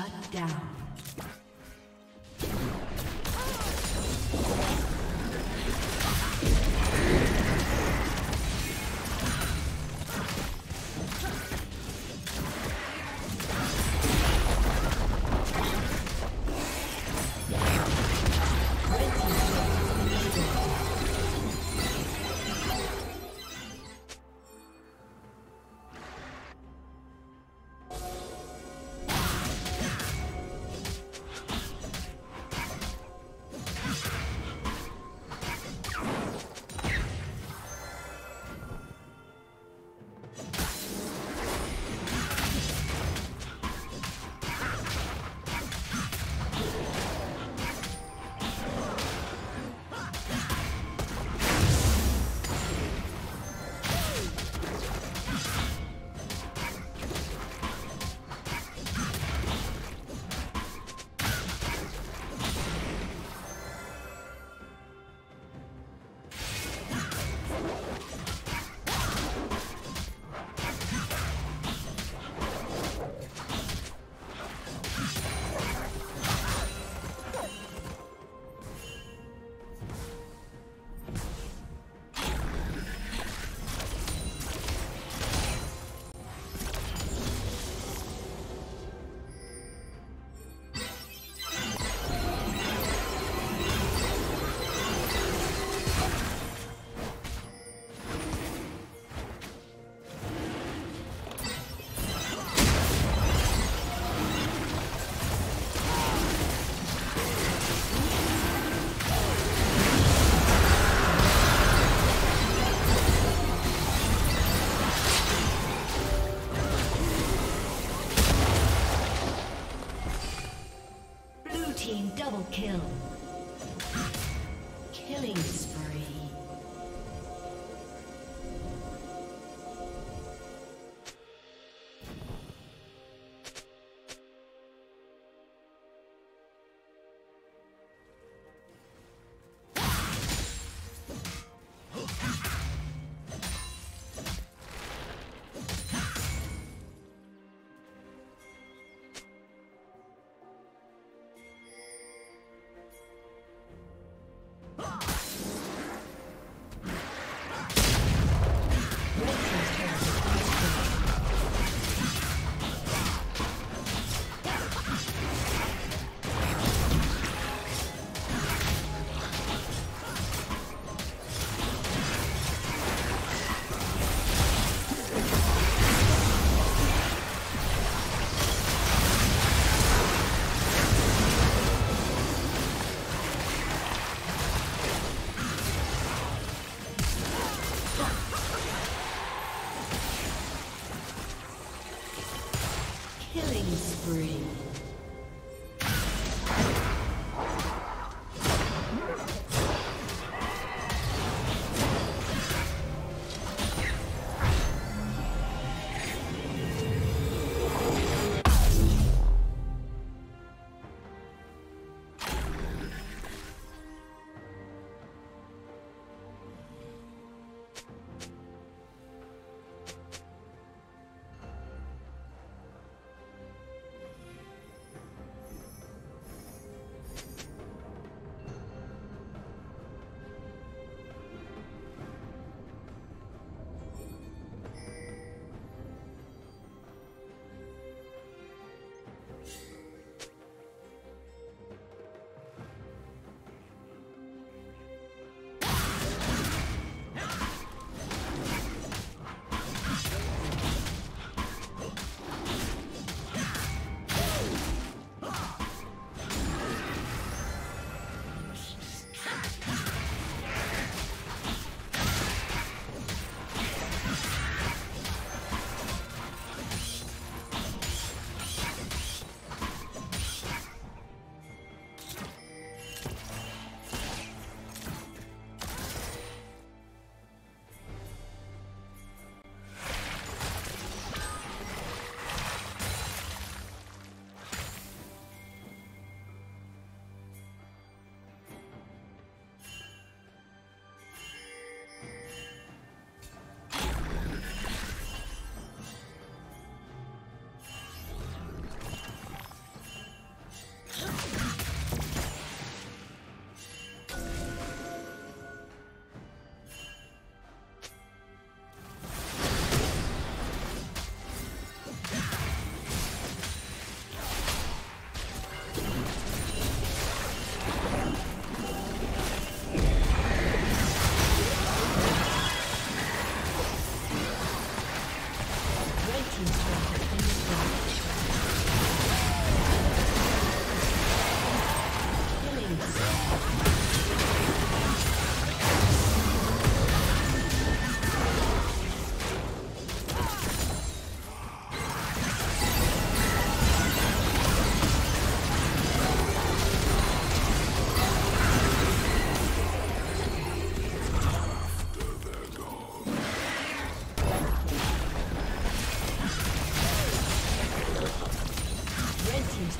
Shut down.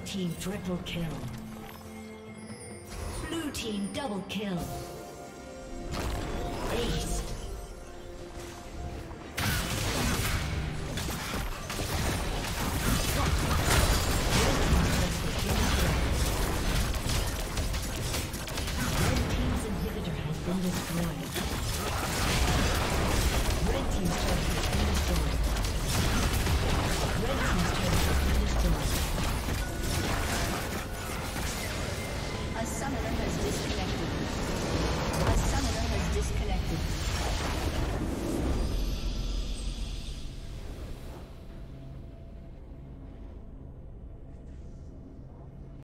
Team triple kill. Blue team double kill.